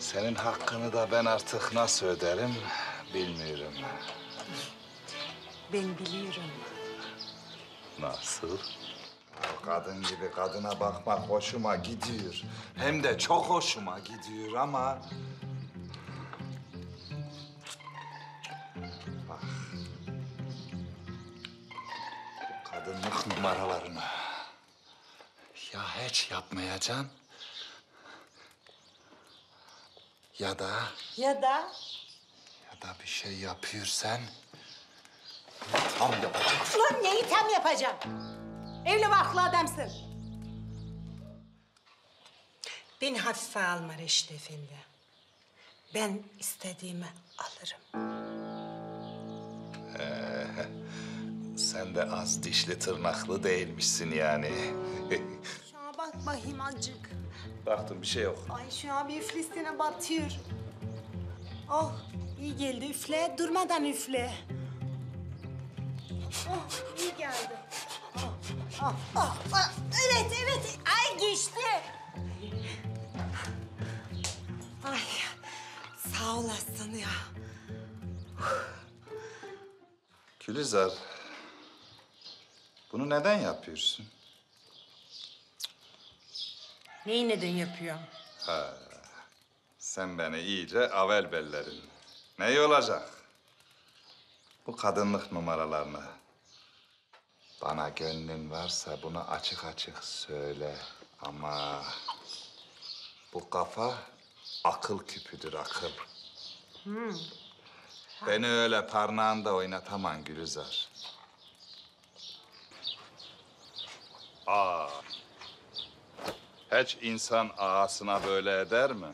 Senin hakkını da ben artık nasıl öderim bilmiyorum. Ben biliyorum. Nasıl? O kadın gibi kadına bakmak hoşuma gidiyor. Hem de çok hoşuma gidiyor ama... Bak. Bu kadınlık numaralarını... Ya hiç yapmayacaksın... Ya da... Ya da Ya da bir şey yapıyorsan... Tam yapacaksın. Ulan neyi tam yapacağım? Evli barklı adamsın. Beni hafife alma Reşit Efendi. Ben istediğimi alırım. Sen de az dişli tırnaklı değilmişsin yani. Bak bakayım azıcık. Baktım bir şey yok. Ay şu an bir üflesine batıyor. Oh iyi geldi üfle. Durmadan üfle. Oh iyi geldi. Oh, oh, oh, oh. Evet evet. Ay geçti. Ay sağ olasın ya. Gülizar, bunu neden yapıyorsun? Neyi neden yapıyorum? Sen beni iyice avel belledin. Ne olacak? Bu kadınlık numaralarını. Bana gönlün varsa bunu açık açık söyle. Ama bu kafa akıl küpüdür akıl. Beni öyle parnağında oynatamam Gülizar. Aa. Hiç insan ağasına böyle eder mi?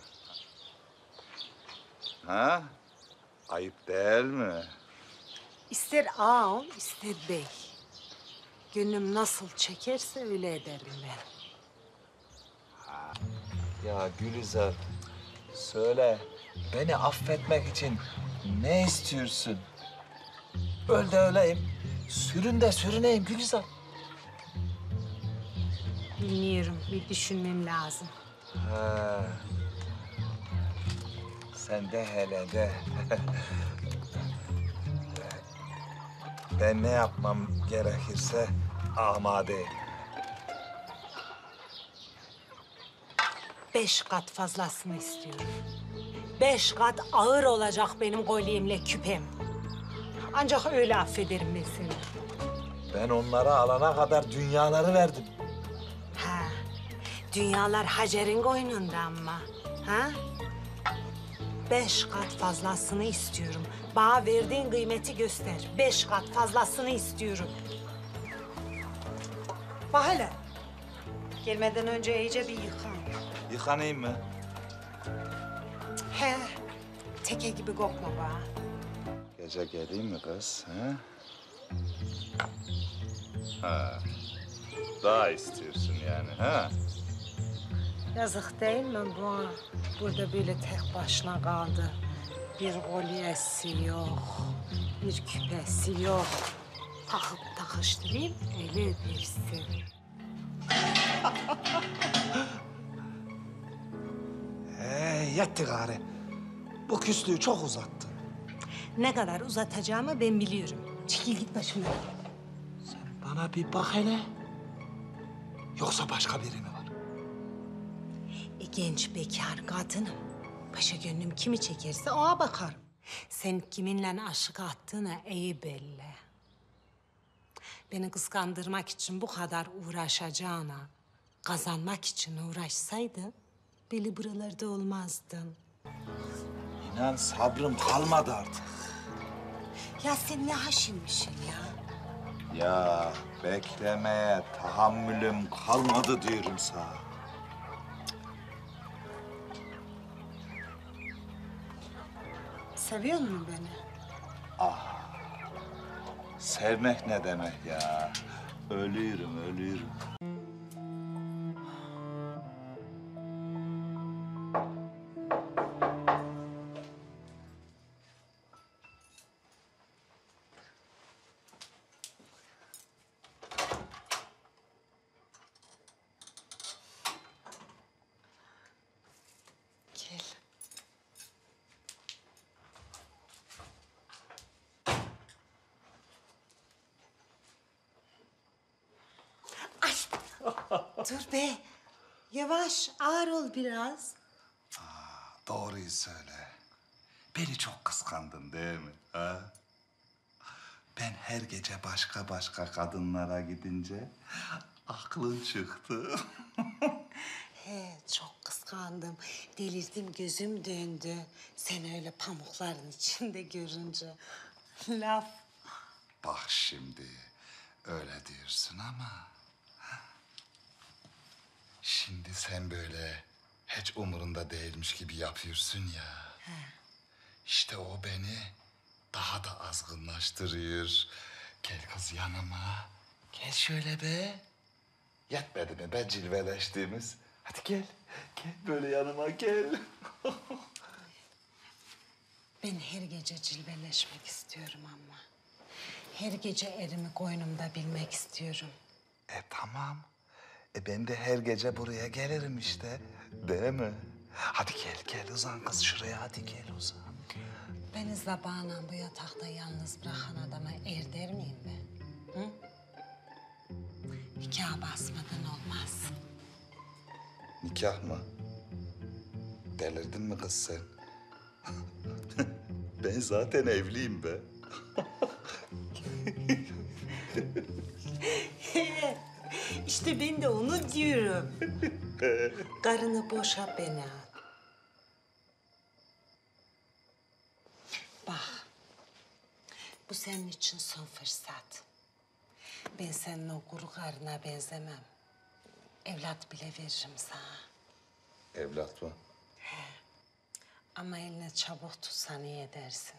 Ha? Ayıp değil mi? İster ağa ol, ister bey. Gönlüm nasıl çekerse öyle ederim ben. Ya Gülizar, söyle. Beni affetmek için ne istiyorsun? Öl de öleyim. Sürün de sürüneyim Gülizar. Bilmiyorum, bir düşünmem lazım. Ha. Sen de hele de. ben ne yapmam gerekirse amadeyim. Beş kat fazlasını istiyorum. Beş kat ağır olacak benim kolyemle küpem. Ancak öyle affederim ben seni. Ben onlara alana kadar dünyaları verdim. Dünyalar Hacer'in koynunda ama. Ha? Beş kat fazlasını istiyorum. Bana verdiğin kıymeti göster. Beş kat fazlasını istiyorum. Bak hele. Gelmeden önce iyice bir yıkan. Yıkanayım mı? He, teke gibi kokma bana. Gece geleyim mi kız? Ha? Ha. Daha istiyorsun yani ha? Yazık değil mi bu? Burada böyle tek başına kaldı. Bir kolyesi yok, bir küpesi yok. Takıp takıştırayım, öyle öpersin. Ee, yetti gari. Bu küslüğü çok uzattı. Ne kadar uzatacağımı ben biliyorum. Çekil git başımdan. Bana bir bak hele. Yoksa başka biri mi var? E, genç bekar kadınım. Paşa gönlüm kimi çekerse ona bakarım. Sen kiminle aşık attığına iyi belli. Beni kıskandırmak için bu kadar uğraşacağına, kazanmak için uğraşsaydın, beni buralarda olmazdın. İnan sabrım kalmadı artık. Ya sen ne haşinmişsin ya? Ya beklemeye tahammülüm kalmadı diyorum sana. Seviyor musun beni? Sevmek ne demek ya? Ölüyorum, ölüyorum. Dur be. Yavaş, ağır ol biraz. Doğruyu söyle. Beni çok kıskandın değil mi? Ha? Ben her gece başka başka kadınlara gidince aklın çıktı. He, çok kıskandım. Delirdim, gözüm döndü. Sen öyle pamukların içinde görünce. Laf. Bak şimdi öyle diyorsun ama... Şimdi sen böyle hiç umurunda değilmiş gibi yapıyorsun ya. İşte o beni daha da azgınlaştırıyor. Gel kız yanıma. Gel şöyle be. Yetmedi mi be cilveleştiğimiz? Hadi gel. Gel böyle yanıma gel. Ben her gece cilveleşmek istiyorum ama. Her gece erimi koynumda bilmek istiyorum. E tamam. E ben de her gece buraya gelirim işte. Değil mi? Hadi gel gel uzan kız şuraya hadi gel uzan. Beni zabağına bu yatakta yalnız bırakan adama er der miyim ben? Hı? Nikah basmadan olmaz. Nikah mı? Delirdin mi kız sen? ben zaten evliyim be. İşte ben de onu diyorum. Karını boşa beni al. Bak, bu senin için son fırsat. Ben senin o kuru karına benzemem. Evlat bile veririm sana. Evlat mı? Ama eline çabuk tutsan iyi edersin.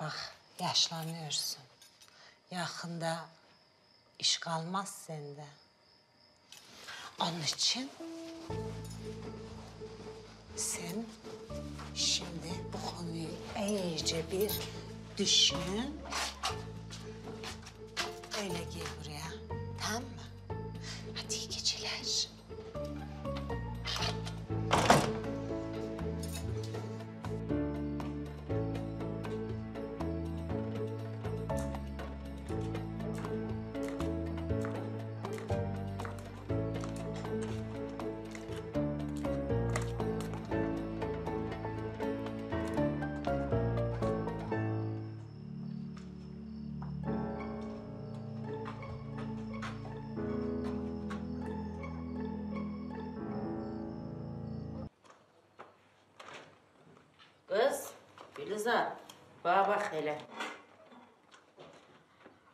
Bak, yaşlanıyorsun. Yakında iş kalmaz sende. Onun için sen şimdi bu konuyu iyice bir düşün. Gülizar, bana bak hele.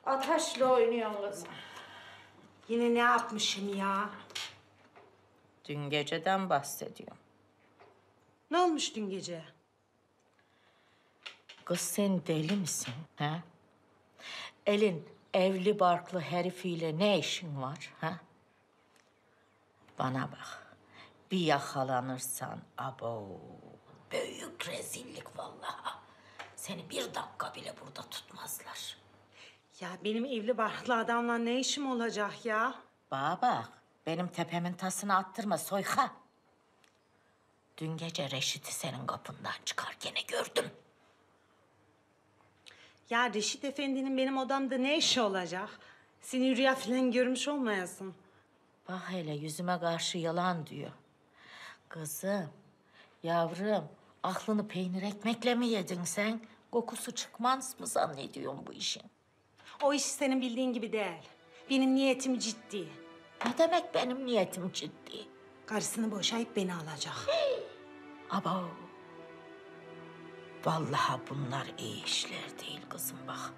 Ataşla oynuyorsun kız. Yine ne yapmışım ya? Dün geceden bahsediyorum. Ne olmuş dün gece? Kız sen deli misin? He? Elin evli barklı herifiyle ne işin var? Ha? Bana bak. Bir yakalanırsan abo büyük rezillik vallahi. Seni bir dakika bile burada tutmazlar. Ya benim evli barklı adamla ne işim olacak ya? Bana bak, benim tepemin tasını attırma soyka. Dün gece Reşit'i senin kapından çıkarken gördüm. Ya Reşit Efendi'nin benim odamda ne işi olacak? Seni rüya falan görmüş olmayasın. Bak hele yüzüme karşı yalan diyor. Kızım, yavrum, aklını peynir ekmekle mi yedin sen? Kokusu çıkmaz mı zannediyorsun bu işin? O iş senin bildiğin gibi değil. Benim niyetim ciddi. Ne demek benim niyetim ciddi? Karısını boşayıp beni alacak. Abo. Vallahi bunlar iyi işler değil kızım bak.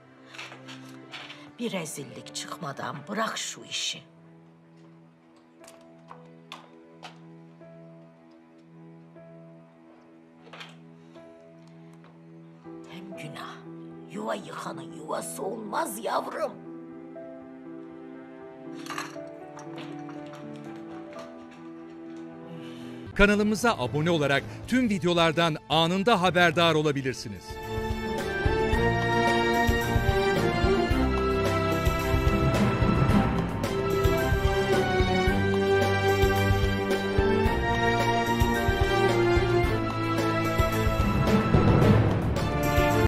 Bir rezillik çıkmadan bırak şu işi. Günah. Yuva yıkanın yuvası olmaz yavrum. Kanalımıza abone olarak tüm videolardan anında haberdar olabilirsiniz.